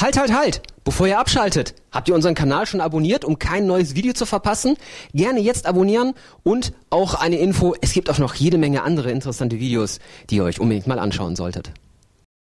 Halt, halt, halt! Bevor ihr abschaltet, habt ihr unseren Kanal schon abonniert, um kein neues Video zu verpassen? Gerne jetzt abonnieren und auch eine Info, es gibt auch noch jede Menge andere interessante Videos, die ihr euch unbedingt mal anschauen solltet.